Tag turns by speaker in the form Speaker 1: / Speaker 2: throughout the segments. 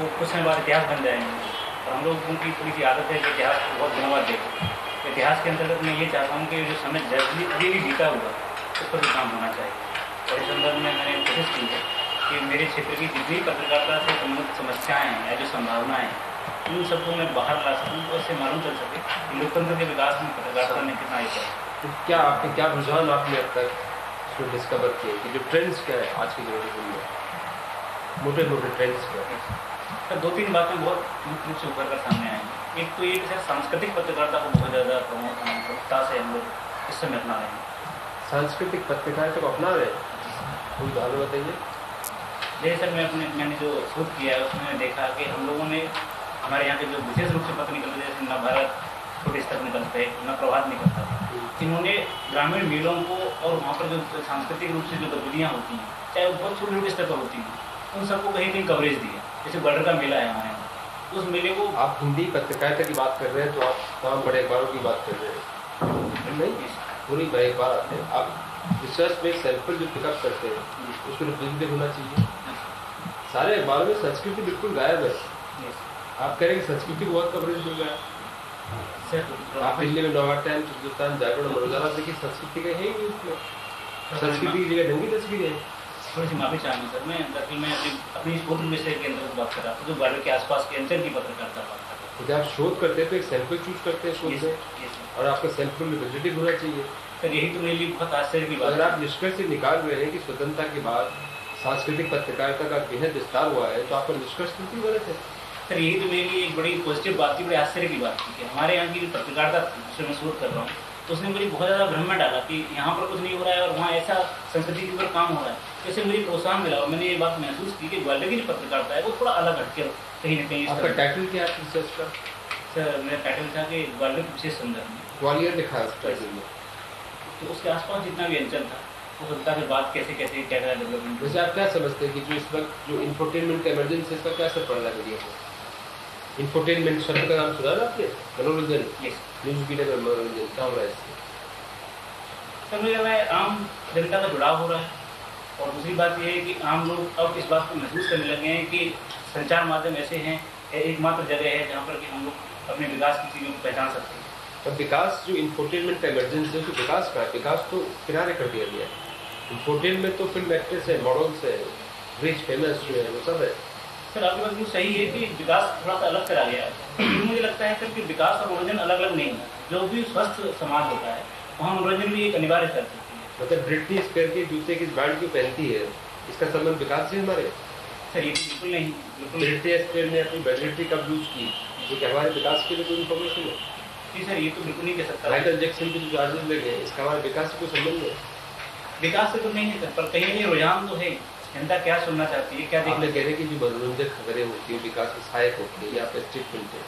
Speaker 1: वो कुछ समय बाद इतिहास बन जाएँगे। और हम लोगों की थोड़ी सी आदत है कि इतिहास को बहुत बाद देखें इतिहास के अंतर्गत मैं ये चाहता हूँ कि जो समय जल्दी अभी भी बीता हुआ, उस पर भी काम होना चाहिए। और इस संदर्भ में मैंने कोशिश की है कि मेरे क्षेत्र की जितनी पत्रकारिता से संबंधित समस्याएँ हैं, या जो संभावनाएँ हैं, उन सबको मैं बाहर ला सकूँ तो इससे मालूम चल सके कि लोकतंत्र के विकास में पत्रकारिता ने कितना एक
Speaker 2: तो क्या आपके क्या रुझान आपने अब तक उसमें डिस्कवर किए कि जो ट्रेंड्स क्या है आज की जनरेशन में मोटे मोटे ट्रेंड्स क्या है?
Speaker 1: तो दो तीन बातें बहुत मुख्य रूप से उभर कर सामने आएँगी। एक तो ये कि सांस्कृतिक पत्रकारिता को बहुत ज़्यादा प्रमुखता से हम लोग इस समय अपना रहे हैं।
Speaker 2: सांस्कृतिक पत्रकारिता को अपना रहे कोई उदाहरण बताइए।
Speaker 1: जैसे सर मैं अपने मैंने जो शोध किया है उसमें देखा कि हम लोगों ने हमारे यहाँ के जो विशेष रूप से पत्र निकलते जैसे न भारत छोटे स्तर निकलते न प्रभात निकलता इन्होंने ग्रामीण मेलों को और वहाँ पर जो सांस्कृतिक रूप से जो गतिविधियाँ होती हैं चाहे वो बहुत छोटे छोटे स्तर पर होती हैं उन सबको कहीं कहीं कवरेज दी है जैसे बर्डर का मेला है हमारे उस मेले को
Speaker 2: आप हिंदी पत्रकारिता की बात कर रहे हैं तो आप तमाम बड़े अखबारों की बात कर रहे हैं। नहीं पूरी बड़े अखबार आते हैं। आप रिसर्च में सैंपल जो पिकअप करते हैं उसको रिप्रेजेंटेटिव होना चाहिए। सारे अखबारों में संस्कृति बिल्कुल गायब है। आप कह रहे हैं संस्कृति को बहुत कवरेज हो गया। आप दिल्ली में नवा टाइम्स हिंदुस्तान जागरण मनोजारा देखिए संस्कृति का है ही नहीं उसमें। संस्कृति की जगह ढंगी तस्वीर है।
Speaker 1: थोड़ी सी माफ़ी चाहूँगा सर। मैं दरअसल मैं अपनी अपनी शोध विषय के अंदर बात कर रहा था जो बारह के आसपास के अंचल की पत्रकारिता बात कर रहा
Speaker 2: जब आप शोध करते हैं तो एक सैंपल चूज़ करते हैं शोध में? और आपका सैंपल रिप्रेजेंटेटिव होना चाहिए।
Speaker 1: सर यही तो मेरे लिए बहुत आश्चर्य की बात
Speaker 2: अगर आप निष्कर्ष से निकाल रहे हैं कि स्वतंत्रता के बाद सांस्कृतिक पत्रकारिता का बेहद विस्तार हुआ है तो आपका निष्कर्ष बिल्कुल गलत है।
Speaker 1: सर यही तो मेरे लिए एक बड़ी पॉजिटिव बात थी बड़ी आश्चर्य की बात थी कि हमारे यहाँ की जो पत्रकारिता मैं शोध कर रहा हूँ तो उसने मुझे बहुत ज़्यादा भ्रम में डाला कि यहाँ पर कुछ नहीं हो रहा है और वहाँ ऐसा संस्कृति के ऊपर काम हो रहा है। जैसे मुझे प्रोत्साहन मिला और मैंने ये बात महसूस की कि ग्वालियर की जो पत्रकारिता है वो थोड़ा अलग हटके कहीं ना कहीं
Speaker 2: आपका टाइटल क्या है रिसर्च का?
Speaker 1: सर मेरा टाइटल था कि ग्वालियर के विशेष संदर्भ में।
Speaker 2: ग्वालियर लिखा है
Speaker 1: तो उसके आसपास जितना भी अंचल था स्वतंत्रता के बाद कैसे कैसे क्या क्या डेवलपमेंट
Speaker 2: वैसे आप क्या समझते हैं कि जो इस वक्त जो इंफोटेनमेंट का इमरजेंसी इसका क्या असर पड़ रहा है मीडिया इंफोटेनमेंट शब्द का नाम सुना ना आपने? मनोरंजन? न्यूज़ मीडिया में मनोरंजन क्या हो रहा है? इससे
Speaker 1: सर मुझे लग आम जनता का जुड़ाव हो रहा है। और दूसरी बात यह है कि आम लोग अब इस बात को महसूस करने लगे हैं कि संचार माध्यम ऐसे हैं एकमात्र जगह है जहाँ पर कि हम लोग अपने विकास की चीज़ों को पहचान सकते हैं।
Speaker 2: अब विकास जो इंफोटेनमेंट का इमरजेंसी है तो विकास का विकास तो किनारे कर दिया गया है। में तो फ़िल्म एक्ट्रेस है मॉडल्स है। रिच फ़ेमस जो है वो सब है।
Speaker 1: सर आपकी बात सही है कि विकास थोड़ा सा अलग करा गया है। मुझे लगता है सर कि विकास और मनोरंजन अलग अलग नहीं है। जो भी स्वस्थ समाज होता है वहाँ मनोरंजन भी एक अनिवार्य कर
Speaker 2: मतलब ब्रिटनी स्पेयर के जूते की बैंड क्यों पहनती है इसका संबंध विकास से हमारे?
Speaker 1: सर ये तो बिल्कुल नहीं
Speaker 2: ब्रिटनी स्पेयर ने अपनी बैटरी कब यूज़ की जो कि हमारे विकास के लिए कोई इन्फॉर्मेशन है?
Speaker 1: जी सर ये तो बिल्कुल नहीं कह सकता।
Speaker 2: माइकल जैक्सन के जो चार्जेस लगे इसका हमारे विकास से कोई संबंध है?
Speaker 1: विकास से तो नहीं है पर कहीं नहीं रुझान तो है। जनता क्या सुनना चाहती है? क्या
Speaker 2: देखना कह रहे कि जो मनोरंजक खबरें होती है विकास में सहायक होती है या फिर स्टेटमेंट है।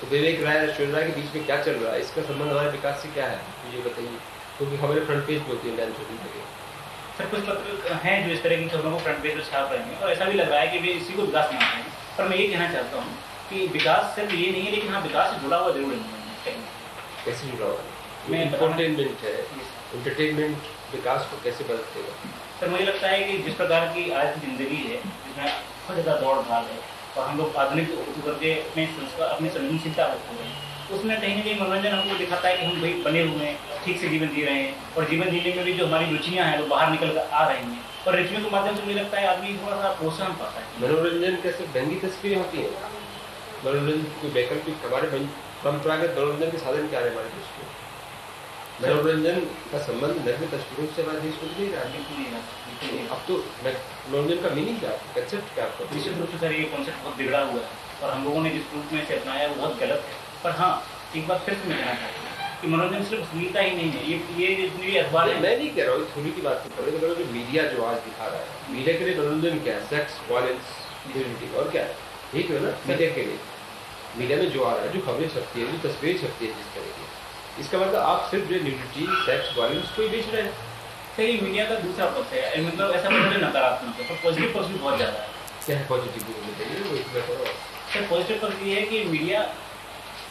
Speaker 2: तो विवेक राय और श्रीरा के बीच में क्या चल रहा है? इसका संबंध हमारे विकास से क्या है? मुझे बताइए। क्योंकि तो हमारे फ्रंट पेज पे होती है नैन छोटी जगह।
Speaker 1: सर कुछ पत्र हैं जो इस तरह की खबरों को फ्रंट पेज पर छाप रहे हैं। और ऐसा भी लग रहा है कि वे इसी को विकास मानते हैं। पर मैं ये कहना चाहता हूँ कि विकास सिर्फ़ ये नहीं है लेकिन हाँ विकास से जुड़ा हुआ ज़रूर
Speaker 2: है। कैसे जुड़ा हुआ है? इंटरटेनमेंट है। इंटरटेनमेंट विकास को कैसे बदल देगा
Speaker 1: सर मुझे लगता है कि जिस प्रकार की आज की ज़िंदगी है जिसमें बहुत ज़्यादा दौड़ भाग है और हम लोग आधुनिक करके अपने संस्कार अपनी संवेदनशीलता रखते हैं। उसमें कहीं ना कहीं मनोरंजन हमको दिखाता है कि हम भाई बने हुए हैं ठीक से जीवन जी रहे हैं और जीवन जीने में भी जो हमारी रुचियाँ हैं वो बाहर निकल कर आ रही हैं। और रुचियों के माध्यम से मुझे लगता है आदमी थोड़ा सा प्रोत्साहन पाता है।
Speaker 2: मनोरंजन कैसे ढंगी तस्वीरें होती है? मनोरंजन कोई वैकल्पिक हमारे परंपरागत मनोरंजन के साधन क्या है हमारे देश में मनोरंजन का संबंध नग्न तस्वीरों से हमारे देश नहीं रहा अब तो मनोरंजन का मीनिंग क्या? कंसेप्ट क्या आपका?
Speaker 1: निश्चित रूप से सर ये कॉन्सेप्ट बहुत बिगड़ा हुआ है और हम लोगों ने जिस रूप में इसे अपनाया वो बहुत गलत है। पर हाँ एक बात फिर से मैं कहना चाहता हूँ कि मनोरंजन सिर्फ़ सुनीता ही नहीं है। ये ये जितनी भी अखबार है
Speaker 2: मैं नहीं कह रहा हूँ थोड़ी की बात नहीं कर रहा जो मीडिया जो आज दिखा रहा है मीडिया के लिए मनोरंजन क्या है? सेक्स वायलेंस और क्या है? ठीक है ना? मीडिया के लिए। मीडिया में जो आ रहा है जो खबरें छपती है जो तस्वीरें छपती है जिस तरह की। इसका मतलब आप सिर्फ़ जो न्यूट्रिटी सेक्स वायलेंस को ही बेच रहे हैं।
Speaker 1: सही मीडिया का दूसरा पक्ष है मतलब ऐसा मतलब नकारात्मक है पर पॉजिटिव पक्ष भी बहुत ज़्यादा है।
Speaker 2: क्या है पॉजिटिव
Speaker 1: सर पॉजिटिव पक्ष ये है कि मीडिया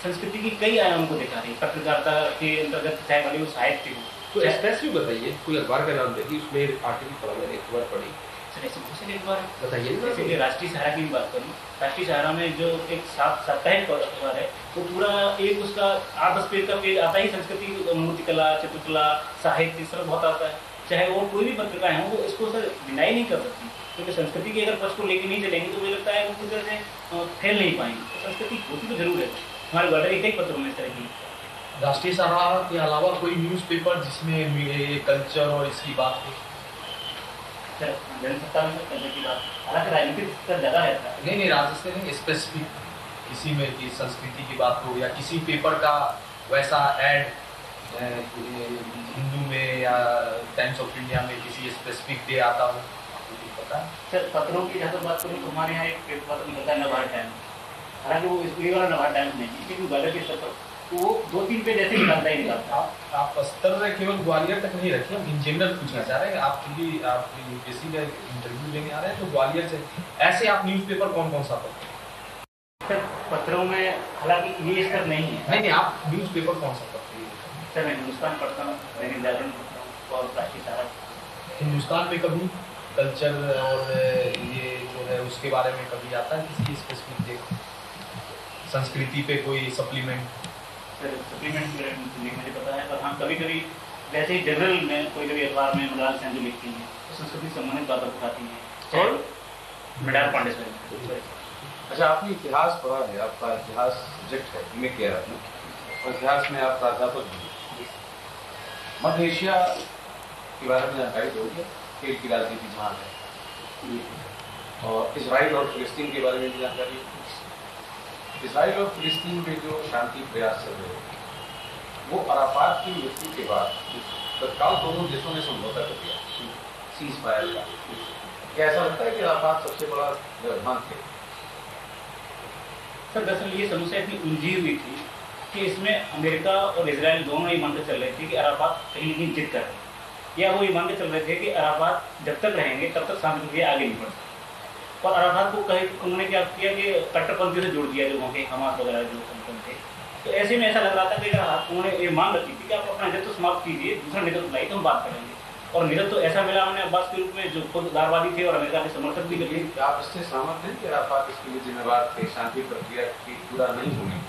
Speaker 1: संस्कृति की कई आयाम को दिखा रही है। पत्रकारिता के अंतर्गत चाहे वाली वो साहित्य हो
Speaker 2: तो स्पेसिफिक बताइए कोई अखबार का नाम देखिए उसमें आर्टिकल पढ़ा मैंने एक बार पढ़ी।
Speaker 1: सर ऐसे बहुत सारे अखबार हैं
Speaker 2: बताइए।
Speaker 1: राष्ट्रीय सहारा की भी बात करूँ। राष्ट्रीय सहारा में जो एक साप्ताहिक अखबार है वो पूरा एक उसका आठ दस पेज का पेज आता ही संस्कृति मूर्तिकला चित्रकला साहित्य सब बहुत आता है। चाहे वो कोई भी पत्रिका है वो इसको सर डिनाई नहीं कर सकती। क्योंकि संस्कृति के अगर पक्ष को लेके नहीं चलेंगे तो मुझे लगता है वो पूरी तरह से फैल नहीं पाएँगे। तो संस्कृति होती तो ज़रूर है। हमारे ग्वालियर के कई पत्रों में इस तरह की।
Speaker 3: राष्ट्रीय सहारा के अलावा कोई न्यूज़पेपर जिसमें कल्चर और इसकी बात हो? नहीं नहीं राजस्थान नहीं स्पेसिफिक किसी में की संस्कृति की बात हो या किसी पेपर का वैसा एड हिंदू में या टाइम्स ऑफ़ इंडिया में किसी स्पेसिफिक डे आता हो पता
Speaker 1: सर पत्रों की जहाँ बात करूँ तो हमारे यहाँ एक पत्र निकलता है नवार टाइम हालाँकि वो इस वाला नवार टाइम नहीं क्योंकि ग्वालियर के स्तर पर तो दो तीन पेज ऐसे निकलता ही निकलता
Speaker 3: आप आप स्तर केवल ग्वालियर तक नहीं रखे हम इन जनरल पूछना चाह रहे हैं आप क्योंकि आप यूपीएससी में इंटरव्यू लेने आ रहे हैं तो ग्वालियर से ऐसे आप न्यूज़पेपर कौन कौन सा पढ़ते हैं?
Speaker 1: पत्रों में हालाँकि ये स्तर नहीं है।
Speaker 3: नहीं नहीं आप न्यूज़पेपर कौन सा पढ़ते हैं?
Speaker 1: सर मैं हिंदुस्तान पढ़ता हूँ दैनिक जागरण पढ़ता हूँ और राष्ट्रीय सहारा
Speaker 3: हिंदुस्तान में कभी कल्चर और ये जो है उसके बारे में कभी आता है किसी स्पेसिफिक संस्कृति पे कोई सप्लीमेंट
Speaker 1: सर सप्लीमेंट नहीं मुझे पता है पर हाँ कभी कभी वैसे ही जनरल में कोई कभी अखबार में मृणाल सेन जो लिखती हैं तो संस्कृति संबंधित बातें उठाती हैं
Speaker 2: कौन?
Speaker 1: मृणाल पांडे सर
Speaker 4: अच्छा आपने इतिहास पढ़ा है आपका इतिहास सब्जेक्ट है एम किया आपने और इतिहास में आप प्राध्यापक भी हैं। मध्य एशिया के बारे में जानकारी दोगे खेल की राजनीति जहाँ है और इसराइल और फिलिस्तीन के बारे में भी जानकारी है? इसराइल और फिलिस्तीन के जो शांति प्रयास चल रहे हैं, वो अराफात की मृत्यु के बाद तत्काल दोनों देशों ने समझौता कर दिया, सीज फायर का। क्या ऐसा लगता है कि अराफात सबसे बड़ा व्यवधान थे?
Speaker 1: सर, दरअसल ये समस्या इतनी उलझी हुई थी कि इसमें अमेरिका और इसराइल दोनों ये मान के चल रहे थे कि अराफात कहीं कहीं जिद कर या वो ये मान के चल रहे थे कि अराफात जब तक रहेंगे तब तक शांति प्रक्रिया आगे नहीं बढ़ सकती। और अराफात को कहे उन्होंने क्या किया कि कट्टरपंथियों से जोड़ दिया लोगों के हमास वगैरह जो संगठन थे। तो ऐसे में ऐसा लग रहा था कि अगर उन्होंने ये मांग रखी थी कि आप अपना नेतृत्व समाप्त कीजिए दूसरा नेतृत्व लाइए तो हम बात करेंगे। और नेतृत्व तो ऐसा मिला उन्हें अब्बास के रूप में जो खुद उदारवादी थे और अमेरिका के समर्थक भी लगे
Speaker 4: आप इससे सहमत हैं कि अराफात इसके लिए जिम्मेवार थे शांति प्रक्रिया की पूरा नहीं होने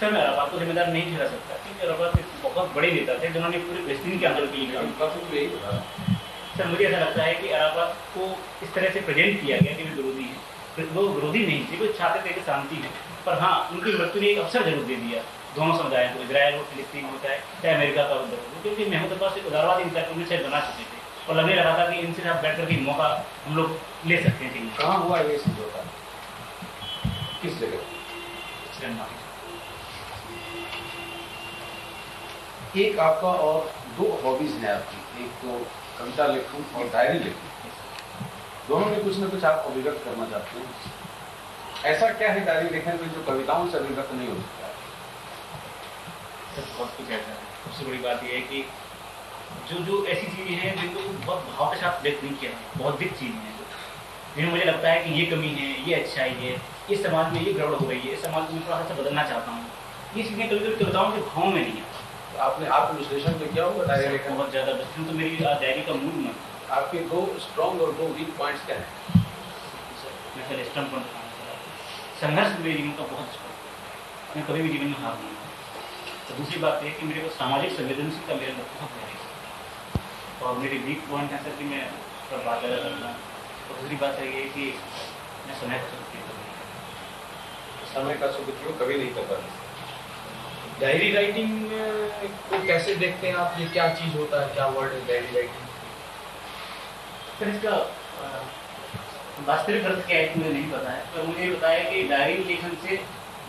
Speaker 1: सर मैं अराफात को जिम्मेदार नहीं ठहरा सकता क्योंकि अराफात एक बहुत बड़े नेता थे जिन्होंने पूरे फिलिस्तीन के आंदोलन के लिए
Speaker 4: उनका तो।
Speaker 1: सर मुझे ऐसा लगता है कि अराफात को इस तरह से प्रेजेंट किया गया कि वे विरोधी हैं। वो विरोधी नहीं थे वो चाहते थे कि शांति है पर हाँ उनकी मृत्यु ने एक अवसर ज़रूर दे दिया। दोनों समुदायों को इसराइल हो फिलिस्तीन हो चाहे चाहे अमेरिका का उधर हो। क्योंकि महमूद अब्बास एक उदारवादी इंसान उन्हें शायद बना चुके थे। और लगने लगा था कि इनसे साथ बैठ करके मौका हम लोग ले सकते कहीं
Speaker 4: कहाँ हुआ ये समझौता? किस जगह? एक आपका और दो हॉबीज हैं आपकी। एक तो कविता लिखूं और डायरी लिखूं। दोनों में कुछ ना कुछ आप अभिव्यक्त करना चाहते हैं। ऐसा क्या है डायरी लिखने में जो कविताओं से अभिव्यक्त नहीं हो सकता?
Speaker 1: बहुत कुछ ऐसा है। सबसे बड़ी बात यह है कि जो जो ऐसी चीज़ें हैं जिनको बहुत भाव के साथ व्यक्त नहीं किया दिख चीज़ें हैं जो। जिनमें मुझे लगता है कि ये कमी है, ये अच्छाई है, इस समाज में ये गड़बड़ हो रही है, इस समाज को मैं थोड़ा सा बदलना चाहता हूँ। ये चीज़ें कभी कभी कविताओं के भाव में नहीं है
Speaker 4: आपने आप विश्लेषण तो किया होगा डायरी
Speaker 1: सर, बहुत ज़्यादा बचपन तो मेरी डायरी का मूड में
Speaker 4: आपके दो स्ट्रॉन्ग और दो वीक पॉइंट्स क्या हैं?
Speaker 1: मैं सर स्टम्प पर संघर्ष मेरे जीवन का बहुत मैं कभी भी जीवन में हार नहीं। तो दूसरी बात यह कि मेरे को सामाजिक संवेदनशीलता मेरे अंदर बहुत है। और मेरी वीक पॉइंट है सर कि मैं पर बात ज़्यादा करता हूँ। और दूसरी बात है ये कि मैं समय का सदुपयोग
Speaker 4: समय का सदुपयोग कभी नहीं कर पाते।
Speaker 3: डायरी राइटिंग को कैसे देखते हैं आप ये क्या चीज़ होता है क्या वर्ड है डायरी राइटिंग
Speaker 1: फिर इसका वास्तविक अर्थ क्या है मुझे नहीं पता है पर मुझे ये पता है कि डायरी लेखन से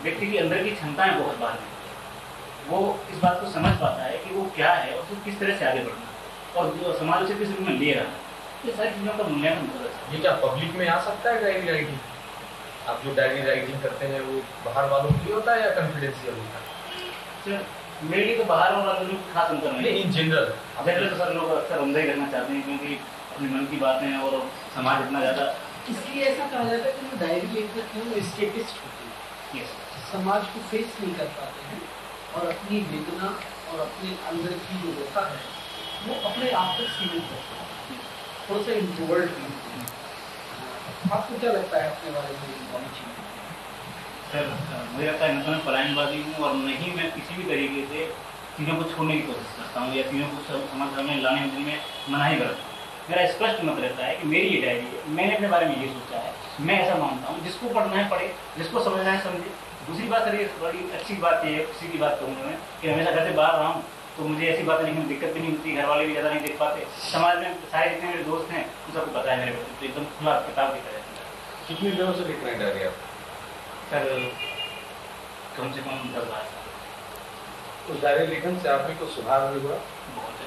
Speaker 1: व्यक्ति की अंदर की क्षमताएँ बहुत बाहर निकलती हैं। वो इस बात को समझ पाता है कि वो क्या है और उसको किस तरह से आगे बढ़ना और जो समाज उसे किस रूप में ले रहा है। ये सारी चीज़ों का मूल्यांकन बहुत अच्छा है।
Speaker 3: ये क्या पब्लिक में आ सकता है डायरी राइटिंग आप जो डायरी राइटिंग करते हैं वो बाहर वालों के लिए होता है या कॉन्फिडेंशियल होता है?
Speaker 1: तो बाहर और अंदर खास अंतर नहीं
Speaker 3: नहीं इन जनरल
Speaker 1: जनरल तो सर लोग अक्सर अंदर ही रहना चाहते हैं क्योंकि अपने मन की बातें और समाज इतना ज़्यादा
Speaker 5: इसलिए ऐसा कहा जाता है कि जो डायरी लेखक हैं वो स्केपिस्ट होते हैं। समाज को फेस नहीं कर पाते हैं और अपनी वेदना और अपने अंदर की जो व्यथा है वो अपने आप तक सीमित करते हैं। थोड़ा सा इंट्रोवर्ट भी होते हैं। आपको क्या लगता है अपने बारे में?
Speaker 1: सर, मुझे लगता है मैं पलायनवादी हूँ और नहीं मैं किसी भी तरीके से चीज़ों को छोड़ने की कोशिश करता हूँ या चीज़ों को समझ में लाने में मनाही करता हूँ। मेरा स्पष्ट मत रहता है कि मेरी ये डायरी है। मैंने अपने बारे में ये सोचा है। मैं ऐसा मानता हूँ। जिसको पढ़ना है पढ़े, जिसको समझना है समझे। दूसरी बात सर ये बड़ी अच्छी बात ये है खुशी की बात कहूँगा मैं, कि हमेशा घर से बाहर रहा हूँ तो मुझे ऐसी बातें लिखने में दिक्कत भी नहीं होती। घर वाले भी ज़्यादा नहीं देख पाते। समाज में सारे जितने मेरे दोस्त हैं, उन सबको पता है मेरे में। तो एकदम खुला किताब की तरह।
Speaker 4: कितनी दिनों से लिख रहे हैं डायरी आप?
Speaker 1: सर कम से कम दस बार
Speaker 4: उस डायरी लेखन से आप में कुछ सुधार भी हुआ?
Speaker 1: बहुत है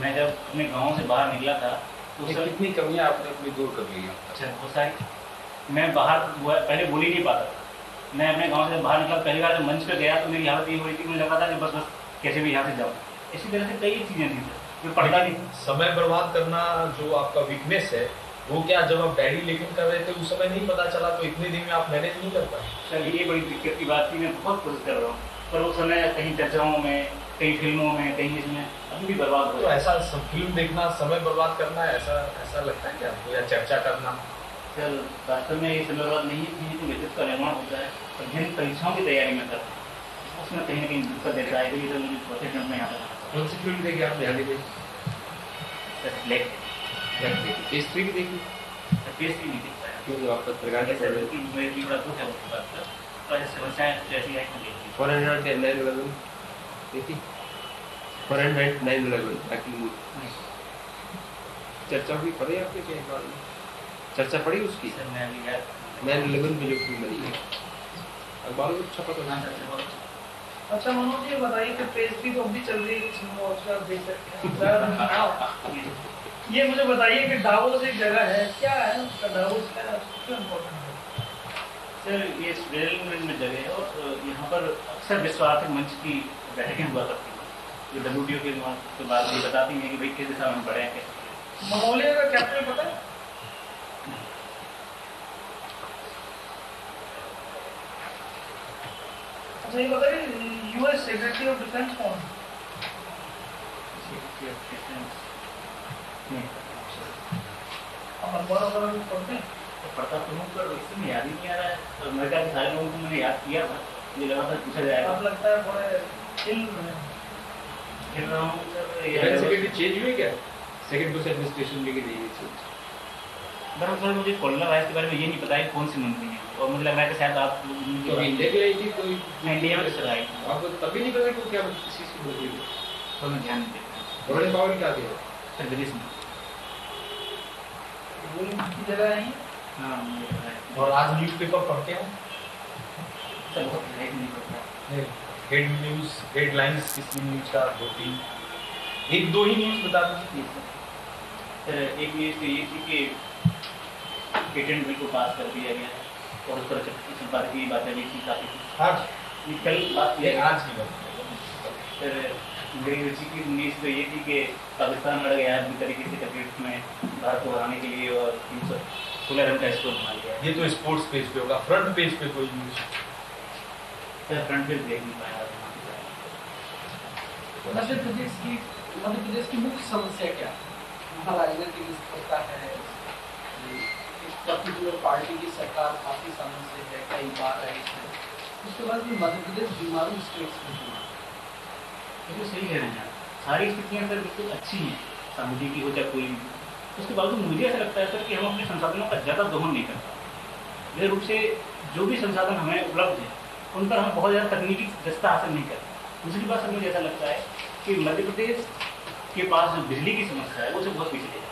Speaker 1: मैं जब अपने गाँव से बाहर निकला था तो
Speaker 4: ये
Speaker 1: सर
Speaker 4: कितनी कमियाँ आपने अपनी दूर कर ली
Speaker 1: अच्छा बहुत सारी। मैं बाहर पहले बोल ही नहीं पाता। था मैं अपने गाँव से बाहर निकला पहली बार जब मंच पर गया तो मेरी हालत ये हो रही थी मुझे लगा था कि बस बस कैसे भी यहाँ से जाऊँ। इसी तरह से कई चीज़ें थी मैं पढ़ता नहीं।
Speaker 3: समय बर्बाद करना जो आपका वीकनेस है वो क्या जब आप डायरी लेखन कर रहे थे उस समय नहीं पता चला तो इतने दिन में आप मैनेज नहीं कर पाए?
Speaker 1: सर ये बड़ी दिक्कत की बात थी मैं बहुत कोशिश कर रहा हूँ पर उस समय कहीं चर्चाओं में कई फ़िल्मों में कहीं इसमें अभी भी बर्बाद हो
Speaker 3: तो ऐसा सब फ़िल्म देखना समय बर्बाद करना ऐसा ऐसा लगता है क्या आपको या चर्चा करना?
Speaker 1: सर वास्तव में ये समय बर्बाद नहीं है तो व्यक्तित्व का निर्माण होता है और जिन परीक्षाओं की तैयारी में करता हूँ उसमें कहीं ना कहीं दिक्कत देता है मुझे चौथे में यहाँ पर।
Speaker 2: कौन सी फ़िल्म देखी आपने हाल ही में
Speaker 1: सर लेट
Speaker 2: केसरी की देखी?
Speaker 1: सर पेश भी नहीं दिखता है।
Speaker 2: क्यों आप पत्रकार के
Speaker 1: सर
Speaker 2: पढ़
Speaker 1: की मेरी बड़ा दुख है उसकी बात का और समस्याएँ जैसी है देखी।
Speaker 2: फोर हंड्रेड नाइन इलेवन देखी? फोर हंड्रेड नाइन इलेवन बाकी चर्चा हुई पढ़ी आपके क्या बारे में? चर्चा पड़ी उसकी?
Speaker 1: सर मैं अभी यार
Speaker 2: नाइन इलेवन में जो फ़िल्म बनी है अखबारों में छपा तो
Speaker 1: हाँ
Speaker 2: ना
Speaker 1: बहुत अच्छा।
Speaker 5: अच्छा मनोज ये बताइए कि पेस्ट्री तो अभी चल रही है कुछ मोर्चा देख सकते हैं। सर, आओ। ये मुझे बताइए कि डावोस एक जगह है क्या है उसका डावोस का क्यों इम्पोर्टेंट है?
Speaker 1: सर ये स्विट्जरलैंड में जगह है और यहाँ पर अक्सर विश्व आर्थिक मंच की बैठकें हुआ करती हैं। जो डब्ल्यू के वहाँ के बाद ये बताती हैं कि भाई किस दिशा में बढ़े हैं
Speaker 5: मंगोलिया का कैपिटल पता है? अच्छा ये बताइए यूएस सेक्रेटरी ऑफ़ डिफेंस कौन है? भी पढ़ते हैं।
Speaker 1: तो पढ़ता तो हूँ पर इसमें याद ही नहीं आ रहा है। तो अमेरिका के सारे लोगों को मैंने याद किया था। मुझे लगा था पूछा जाएगा।
Speaker 5: आप लगता है बड़े चिल में
Speaker 1: रहा हूँ सर ये
Speaker 2: सेक्रेटरी चेंज हुए क्या? सेकंड बुश एडमिनिस्ट्रेशन में की नहीं हुई चेंज
Speaker 1: दरअसल मुझे कोरोना वायरस के बारे में ये नहीं पता है कौन सी मंत्री है। और मुझे लग रहा है कि शायद आप
Speaker 2: तो इंडिया की आई थी कोई
Speaker 1: इंडिया में सर आई
Speaker 2: आपको तब भी नहीं पता कि क्या किस चीज़ की थी
Speaker 1: तो मैं ध्यान नहीं देता।
Speaker 2: उन्होंने पावर क्या दिया
Speaker 1: सर विदेश में
Speaker 5: वो की जगह आई
Speaker 1: हाँ मुझे पता है
Speaker 3: और आज न्यूज़पेपर पढ़ते हैं? हेड न्यूज़ हेडलाइंस किसी न्यूज़ का दो तीन। एक दो ही न्यूज़ बता दीजिए
Speaker 1: सर एक न्यूज़ तो ये थी कि पेटेंट बिल को पास कर दिया गया है और उस पर संपादकीय बातें भी थी। काफ़ी
Speaker 3: आज
Speaker 1: कल बात
Speaker 3: आज की बात
Speaker 1: सर मेरी रुचि की न्यूज़ तो ये थी कि पाकिस्तान लड़ गया अपनी तरीके से क्रिकेट में भारत को हराने के लिए और तीन सौ सोलह रन का स्कोर बना लिया
Speaker 3: ये तो स्पोर्ट्स पेज पे होगा। फ्रंट पेज पे कोई न्यूज़
Speaker 1: सर फ्रंट पेज देख नहीं पाया।
Speaker 5: मध्य प्रदेश की मध्य प्रदेश की मुख्य समस्या क्या? है। है पर्टिकुलर पार्टी की सरकार काफ़ी समय से है कई बार है। उसके बाद भी मध्य प्रदेश बीमारू स्टेट्स में
Speaker 1: बिल्कुल सही कह रहे हैं, सारी स्थितियाँ सर बिल्कुल अच्छी हैं, सामूहिक की हो चाहे कोई भी उसके बावजूद मुझे ऐसा लगता है सर कि हम अपने संसाधनों का ज़्यादा दोहन नहीं कर पाते। मेरे रूप से जो भी संसाधन हमें उपलब्ध है, उन पर हम बहुत ज़्यादा तकनीकी दस्ता हासिल नहीं करते। दूसरी बात सर मुझे ऐसा लगता है कि मध्य प्रदेश के पास जो बिजली की समस्या है, वो से बहुत पीछे है।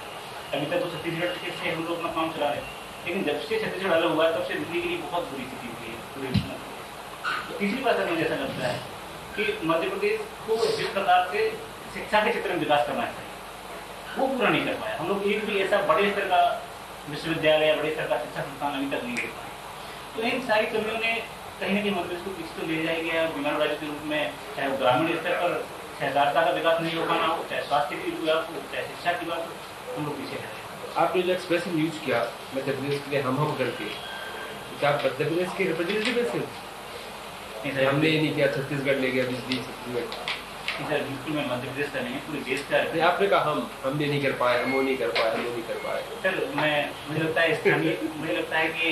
Speaker 1: अभी तक तो छत्तीसगढ़ के से हम लोग अपना काम चला रहे हैं, लेकिन जब से छत्तीसगढ़ अलग हुआ है, तब से बिजली के लिए बहुत बुरी स्थिति हुई है। पूरे विश्व तीसरी बात मुझे ऐसा लगता है कि मध्य प्रदेश को जिस प्रकार से शिक्षा के क्षेत्र में विकास करना चाहिए वो पूरा नहीं कर पाया। हम लोग एक भी ऐसा बड़े स्तर का विश्वविद्यालय बड़े स्तर का शिक्षा संस्थान अभी तक नहीं दे पाए। तो इन सारी कमियों ने कहीं ना कहीं मध्य प्रदेश को पीछे तो ले जाएगी या बीमार राज्य के रूप में, चाहे वो ग्रामीण स्तर पर सहकारिता का विकास नहीं हो पाना हो, चाहे स्वास्थ्य की बात हो, चाहे शिक्षा की बात हो, हम लोग पीछे रहे
Speaker 2: आपने जो एक्सप्रेशन यूज़ किया, मध्य प्रदेश के लिए हम हम करके, क्या मध्य प्रदेश के रिप्रेजेंटेटिव
Speaker 1: नहीं
Speaker 2: हमने ये नहीं किया छत्तीसगढ़ ले गया बिजली छत्तीसगढ़।
Speaker 1: बिल्कुल मैं मध्य प्रदेश का नहीं है पूरे देश का
Speaker 2: आपने कहा हम हम ये नहीं कर पाए हम वो नहीं कर पाए हम वो नहीं कर पाए।
Speaker 1: सर मैं मुझे लगता है स्थानीय मुझे लगता है कि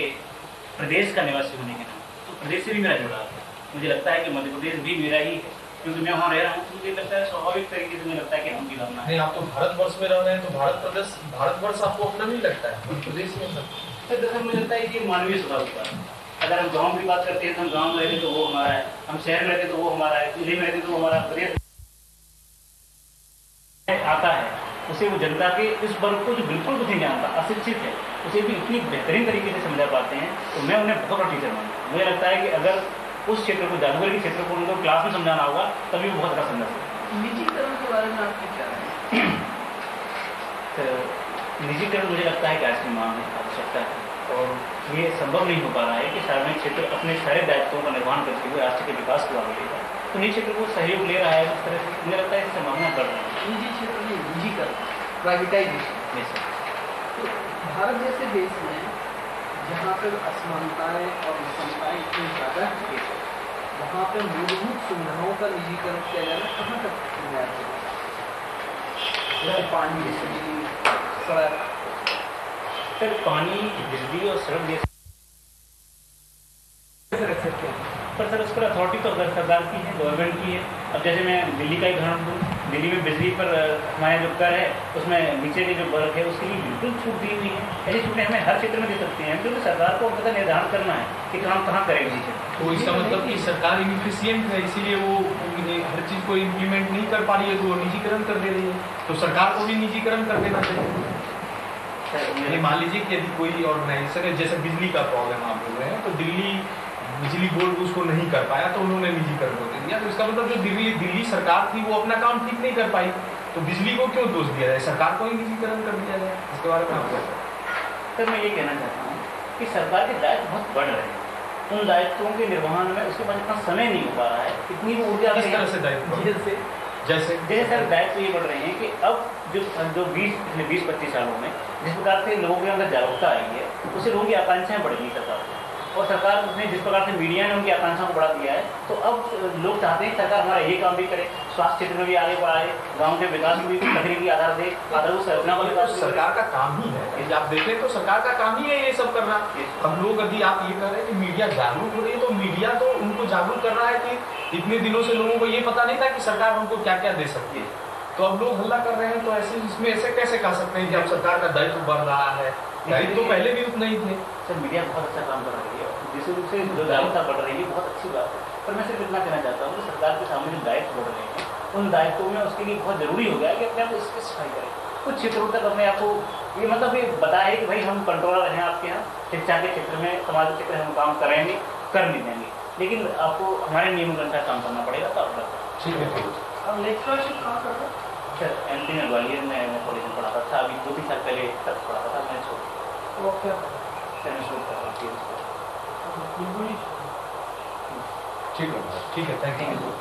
Speaker 1: प्रदेश का निवासी होने के नाते तो प्रदेश से भी मेरा जुड़ाव है। मुझे लगता है कि मध्य प्रदेश भी मेरा ही है क्योंकि मैं वहाँ रह रहा हूँ तो मुझे लगता है स्वाभाविक तरीके से मुझे लगता है कि हम भी करना है
Speaker 3: आप तो भारतवर्ष में रह रहे हैं तो भारत प्रदेश भारतवर्ष आपको अपना नहीं लगता है प्रदेश में
Speaker 1: सर मुझे लगता है कि मानवीय स्वभाव है। अगर हम गाँव की बात करते हैं तो हम गाँव में रहते तो वो हमारा है। हम शहर में रहते तो वो हमारा है। दिल्ली में रहते तो वो हमारा आता है। उसे वो जनता के इस वर्ग को जो बिल्कुल कुछ नहीं जानता अशिक्षित है उसे भी इतनी बेहतरीन तरीके से समझा पाते हैं तो मैं उन्हें बहुत बड़ा टीचर मानता हूँ। मुझे लगता है कि अगर उस क्षेत्र को जादूगर के क्षेत्र को उनको क्लास में समझाना होगा तभी वो बहुत अच्छा समझा सकते
Speaker 5: निजीकरण के बारे में आपकी क्या है?
Speaker 1: तो निजीकरण मुझे लगता है कि आज की मांग आवश्यकता है। और ये संभव नहीं हो पा रहा है कि सार्वजनिक क्षेत्र अपने सारे दायित्वों का निर्वहन करते हुए राष्ट्र के विकास को आगे लेगा तो निजी क्षेत्र को सहयोग ले रहा है इस तरह से मुझे लगता है संभावना बढ़ रही है।
Speaker 5: निजी क्षेत्र में निजीकरण प्राइवेटाइजेशन तो भारत जैसे देश में जहाँ पर असमानताएँ और विषमताएँ इतनी ज़्यादा है वहाँ पे मूलभूत सुविधाओं का निजीकरण किया जाना कहाँ तक? पानी सड़क
Speaker 1: सर पानी बिजली और सड़क जैसे पर सर उस पर अथॉरिटी तो अगर सरकार की है गवर्नमेंट की है। अब जैसे मैं दिल्ली का ही उदाहरण दूँ, दिल्ली में बिजली पर हमारे जो कर है, उसमें नीचे के जो वर्ग है, उसके लिए बिल्कुल छूट दी हुई है। ऐसी छूटें हमें हर क्षेत्र में दे सकते हैं। क्योंकि सरकार को पता निर्धारण करना है कि काम कहाँ करेगी
Speaker 3: तो इसका मतलब कि सरकार इनफिशियंट है, इसीलिए वो हर चीज़ को इम्प्लीमेंट नहीं कर पा रही है तो वो निजीकरण कर दे रही है। तो सरकार को भी निजीकरण कर देना चाहिए।
Speaker 1: सर,
Speaker 3: ये मान लीजिए कि यदि कोई ऑर्गेनाइजेशन है जैसे बिजली का प्रॉब्लम आप बोल रहे हैं तो दिल्ली बिजली बोर्ड उसको नहीं कर पाया तो उन्होंने निजीकरण को दे दिया। तो इसका मतलब जो दिल्ली दिल्ली सरकार थी वो अपना काम ठीक नहीं कर पाई। तो बिजली को क्यों दोष दिया जाए? सरकार को ही निजीकरण कर दिया जाए। इसके बारे में आप हैं?
Speaker 1: सर मैं ये कहना चाहता हूँ कि सरकार के दायित्व बहुत बढ़ रहे हैं। उन दायित्वों के निर्वहन में उसके पास इतना समय नहीं हो पा रहा है। इतनी वो ऊर्जा।
Speaker 3: से दायित्व बढ़-
Speaker 5: जैसे
Speaker 3: जैसे
Speaker 1: सर सर तो ये बढ़ रही है कि अब जो जो बीस, पिछले बीस, पच्चीस सालों में जिस प्रकार से लोगों के अंदर जागरूकता आई है, उससे लोगों की आकांक्षाएँ बढ़ गई सरकार और सरकार उसने जिस प्रकार से मीडिया ने उनकी आकांक्षाओं को बढ़ा दिया है तो अब लोग चाहते हैं सरकार हमारा ये काम भी करे स्वास्थ्य क्षेत्र में भी आगे बढ़ाए गाँव के विकास में भी तकनीकी आधार दे आधारभूत संरचना का।
Speaker 3: सरकार का काम ही है। यदि आप देखें तो सरकार का काम ही है ये सब करना। हम लोग यदि आप ये कह रहे हैं कि मीडिया जागरूक हो रही है तो मीडिया तो उनको जागरूक कर रहा है कि इतने दिनों से लोगों को ये पता नहीं था कि सरकार उनको क्या क्या दे सकती है। तो अब लोग हल्ला कर रहे हैं तो ऐसे इसमें ऐसे कैसे कह सकते हैं कि अब सरकार का दायित्व बढ़ रहा है? दायित्व तो पहले भी उतना ही थे।
Speaker 1: सर मीडिया बहुत अच्छा काम कर रही है। जिस रूप से जो जागरूकता बढ़ रही है बहुत अच्छी बात है। पर मैं सिर्फ़ इतना कहना चाहता हूँ कि सरकार के सामने जो दायित्व बढ़ रहे हैं उन दायित्वों में उसके लिए बहुत ज़रूरी हो गया कि अपने आप को स्पेसिफाई करें। कुछ क्षेत्रों तक अपने आप को ये मतलब ये बताए कि भाई हम कंट्रोलर हैं आपके यहाँ शिक्षा के क्षेत्र में समाज के क्षेत्र में हम काम करेंगे कर नहीं देंगे। लेकिन आपको हमारे नियमों के अनुसार काम करना पड़ेगा तो आप
Speaker 3: ठीक है ठीक है।
Speaker 5: अब कहाँ कर रहे
Speaker 1: सर एम पी में ग्वालियर में मैं कॉलेज में पढ़ाता था अभी दो तीन साल पहले तक पढ़ाता था मैं छोड़
Speaker 5: क्या कर?
Speaker 1: सर मैं छोड़ कर रहा हूँ
Speaker 5: रहे हैं बिल्कुल ही
Speaker 3: ठीक है ठीक है थैंक यू